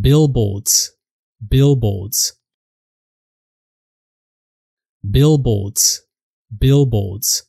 billboards. Billboards. Billboards. Billboards.